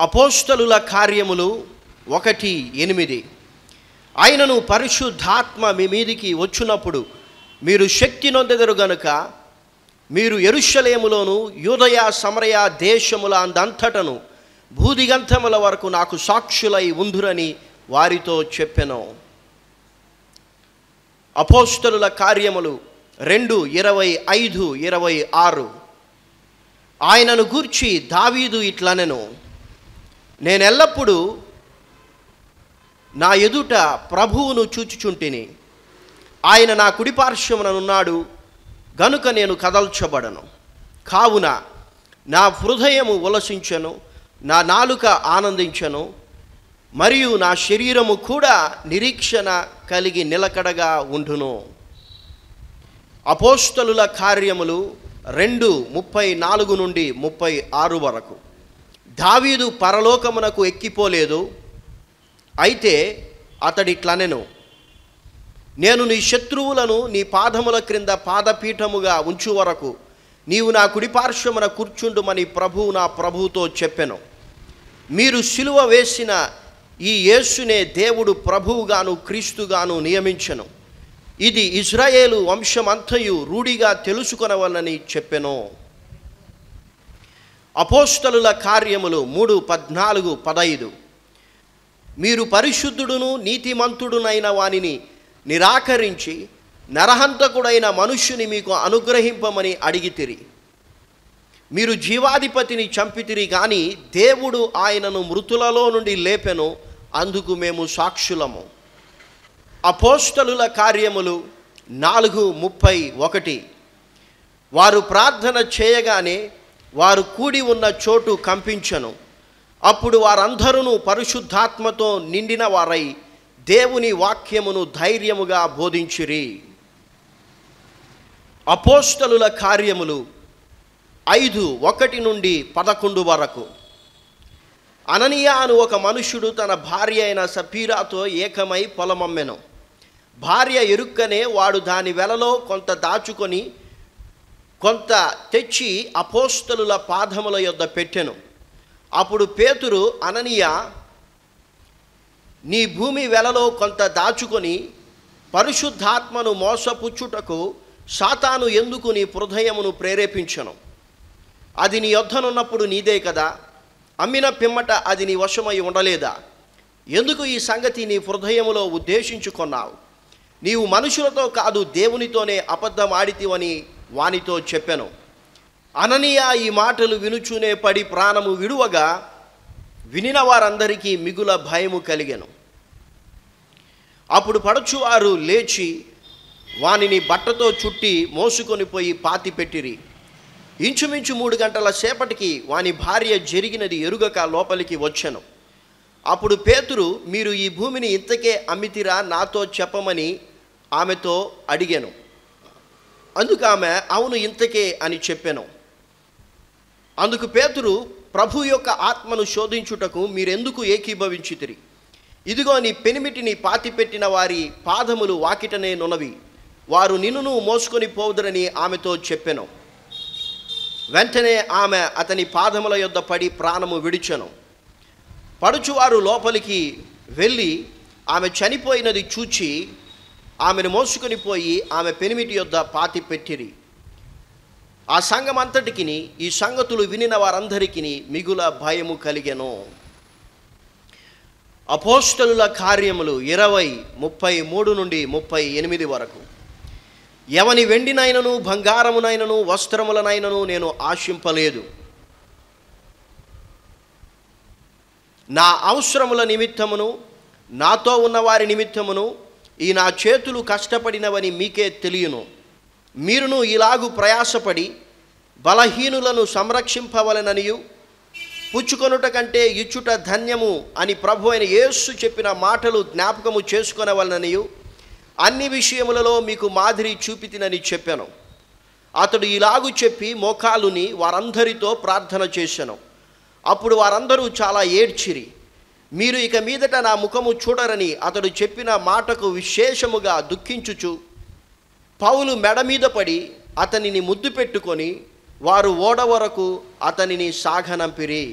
అపోస్తలుల కార్యములు ఒకటి ఎనిమిది. ఆయనను పరిశుద్ధాత్మ మీ మీదికి వచ్చినప్పుడు మీరు శక్తి నొందెదరు గనుక మీరు ఎరుషలేములోను యూదయ సమరయ దేశముల అందంతటను భూదిగంధముల వరకు నాకు సాక్షులై ఉందురని వారితో చెప్పెను. అపోస్తలుల కార్యములు రెండు ఇరవై ఐదు ఇరవై ఆరు. ఆయనను గూర్చి దావీదు ఇట్లనెను. నేను ఎల్లప్పుడూ నా ఎదుట ప్రభువును చూచుచుంటిని. ఆయన నా కుడిపార్శ్వముననున్నాడు గనుక నేను కదల్చబడను. కావున నా హృదయము ఉలసించను నా నాలుక ఆనందించను మరియు నా శరీరము కూడా నిరీక్షణ కలిగి నిలకడగా ఉండును. అపోస్తలుల కార్యములు రెండు ముప్పై నాలుగు నుండి ముప్పై ఆరు వరకు. దావీదు పరలోకమునకు ఎక్కిపోలేదు. అయితే అతడిట్లనెను నేను నీ శత్రువులను నీ పాదముల క్రింద పాదపీఠముగా ఉంచు వరకు నీవు నా కుడిపార్శ్వమున కూర్చుండుమని ప్రభువు నా ప్రభువుతో చెప్పెను. మీరు సిలువ వేసిన ఈ యేసునే దేవుడు ప్రభువుగాను క్రీస్తుగాను నియమించెను. ఇది ఇజ్రాయేలు వంశమంతయు రూఢిగా తెలుసుకొనవలనని చెప్పెను. అపోస్తలుల కార్యములు మూడు పద్నాలుగు పదైదు. మీరు పరిశుద్ధుడును నీతిమంతుడునైన వానిని నిరాకరించి నరహంతకుడైన మనుష్యుని మీకు అనుగ్రహింపమని అడిగితిరి. మీరు జీవాధిపతిని చంపితిరి కానీ దేవుడు ఆయనను మృతులలో నుండి లేపెను అందుకు మేము సాక్షులము. అపోస్తలుల కార్యములు నాలుగు ముప్పై ఒకటి. వారు ప్రార్థన చేయగానే వారు కూడి ఉన్న చోటు కంపించను. అప్పుడు వారందరూ పరిశుద్ధాత్మతో నిండిన వారై దేవుని వాక్యమును ధైర్యముగా బోధించిరి. అపోస్తలుల కార్యములు ఐదు ఒకటి నుండి పదకొండు వరకు. అననీయ అను ఒక మనుషుడు తన భార్య అయిన సఫీరాతో ఏకమై పొలమమ్మెను. భార్య ఎరుక్కనే వాడు దాని వెలలో కొంత దాచుకొని కొంత తెచ్చి అపోస్తలుల పాదముల యొద్ద పెట్టెను. అప్పుడు పేతురు అననీయ నీ భూమి వెలలో కొంత దాచుకొని పరిశుద్ధాత్మను మోసపుచ్చుటకు సాతాను ఎందుకు నీ హృదయమును ప్రేరేపించను? అది నీ యొద్దనున్నప్పుడు నీదే కదా? అమ్మిన పిమ్మట అది నీ వశమై ఉండలేదా? ఎందుకు ఈ సంగతి నీ హృదయములో ఉద్దేశించుకున్నావు? నీవు మనుషులతో కాదు దేవునితోనే అబద్ధం ఆడితివని వానితో చెప్పెను. అననీయ ఈ మాటలు వినుచూనే పడి ప్రాణము విడువగా వినిన వారందరికీ మిగుల భయము కలిగెను. అప్పుడు పడచువారు లేచి వానిని బట్టతో చుట్టి మోసుకొని పోయి పాతి పెట్టిరి. ఇంచుమించు మూడు గంటల సేపటికి వాని భార్య జరిగినది ఎరుగక లోపలికి వచ్చెను. అప్పుడు పేతురు మీరు ఈ భూమిని ఇంతకే అమ్మితిరా? నాతో చెప్పమని ఆమెతో అడిగాను. అందుకు ఆమె అవును ఇంతకే అని చెప్పాను. అందుకు పేతురు ప్రభు యొక్క ఆత్మను శోధించుటకు మీరెందుకు ఏకీభవించితిరి? ఇదిగో నీ పెనిమిటిని పాతిపెట్టిన వారి పాదములు వాకిటనే నున్నవి వారు నిన్నును మోసుకొని పోవుదరని ఆమెతో చెప్పాను. వెంటనే ఆమె అతని పాదముల యొద్ద పడి ప్రాణము విడిచెను. పడుచువారు లోపలికి వెళ్ళి ఆమె చనిపోయినది చూచి ఆమెను మోసుకొని పోయి ఆమె పెనిమిటి యొద్ద పాతి పెట్టిరి. ఆ సంఘం అంతటికి ఈ సంగతులు వినిన వారందరికీ మిగుల భయము కలిగెను. అపోస్టలుల కార్యములు ఇరవై ముప్పై మూడు నుండి ముప్పై ఎనిమిది వరకు. ఎవని వెండినైనను బంగారమునైనను వస్త్రములనైనను నేను ఆశింపలేదు. నా అవసరముల నిమిత్తమును నాతో ఉన్నవారి నిమిత్తమును ఈ నా చేతులు కష్టపడినవని మీకే తెలియను. మీరును ఇలాగు ప్రయాసపడి బలహీనులను సంరక్షింపవలననియు. పుచ్చుకొనుట కంటే ఇచ్చుట ధన్యము అని ప్రభు అయిన యేసు చెప్పిన మాటలు జ్ఞాపకము చేసుకొనవలననియు. అన్ని విషయములలో మీకు మాదిరి చూపితినని చెప్పాను. అతడు ఇలాగు చెప్పి మోకాలుని వారందరితో ప్రార్థన చేశాను అప్పుడు వారందరూ చాలా ఏడ్చిరి. మీరు ఇక మీదట నా ముఖము చూడరని అతడు చెప్పిన మాటకు విశేషముగా దుఃఖించుచు. పౌలు మెడ మీద పడి అతనిని ముద్దు పెట్టుకొని వారు ఓడ వరకు అతనిని సాగనంపిరి.